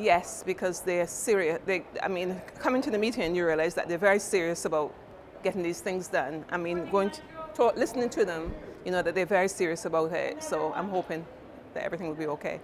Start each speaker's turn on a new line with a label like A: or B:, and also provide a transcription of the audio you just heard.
A: Yes, because they're serious. They, I mean, coming to the meeting and you realize that they're very serious about getting these things done. I mean, going to talk, listening to them, you know, that they're very serious about it. So I'm hoping that everything will be okay.